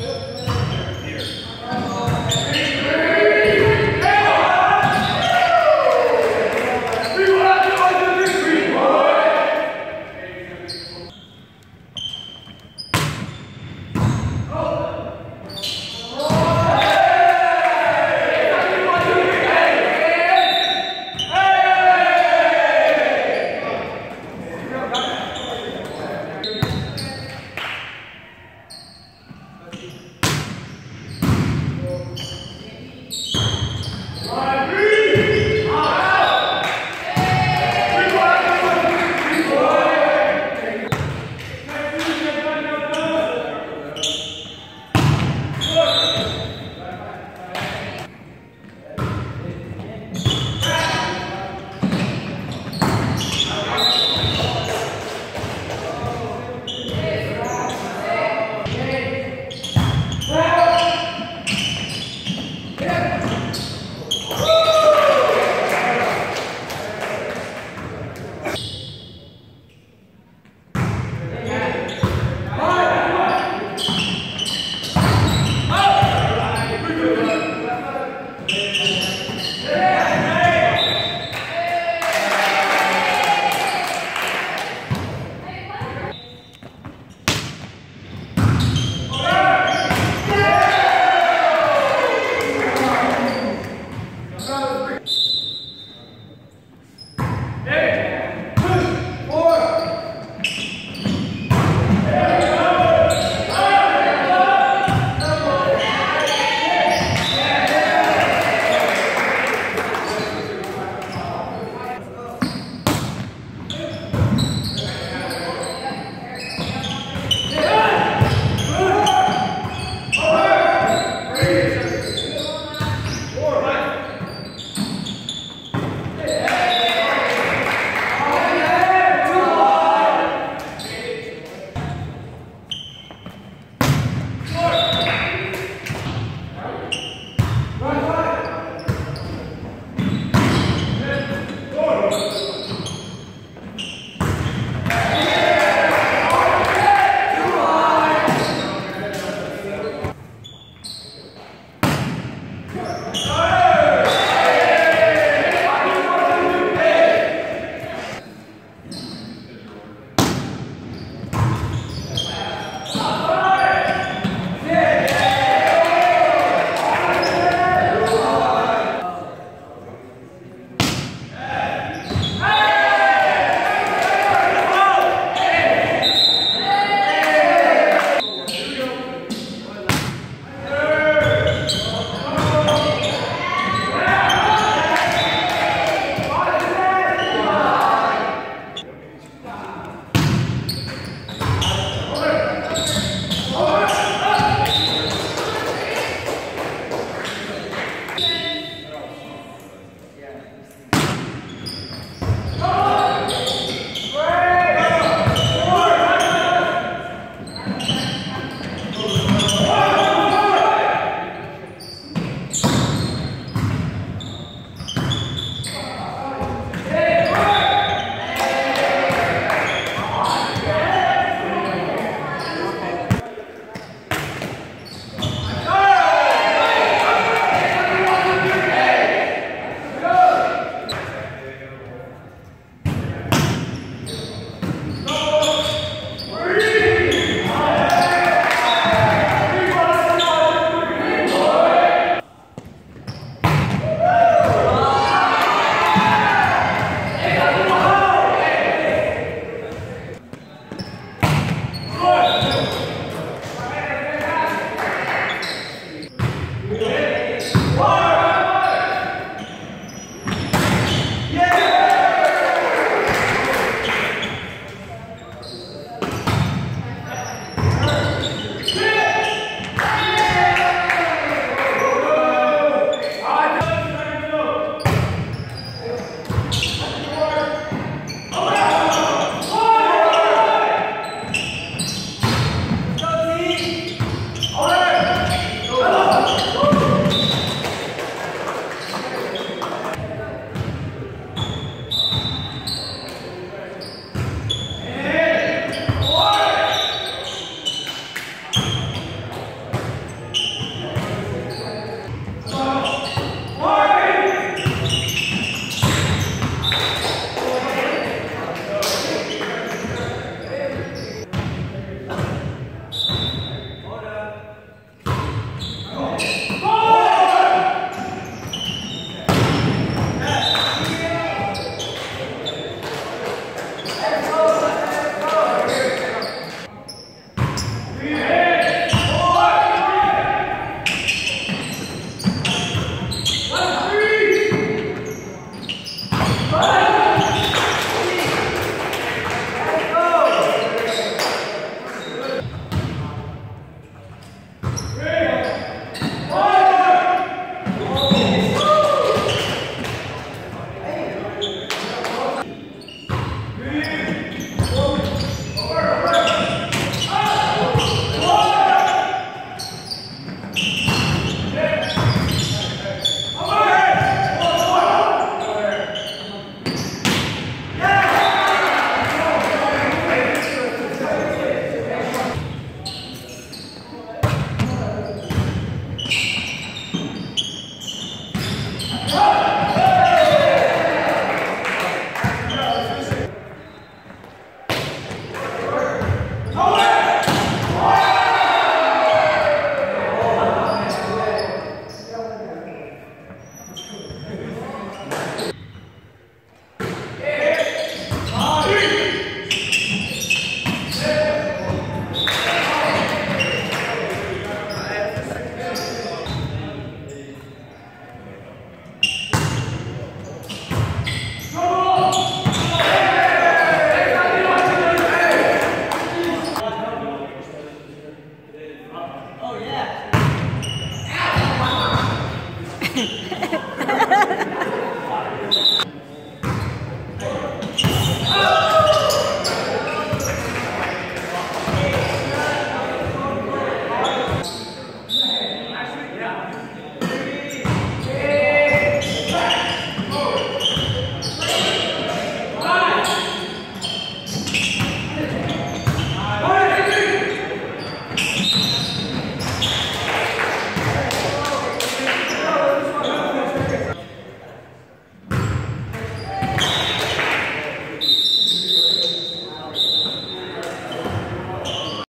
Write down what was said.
Yeah.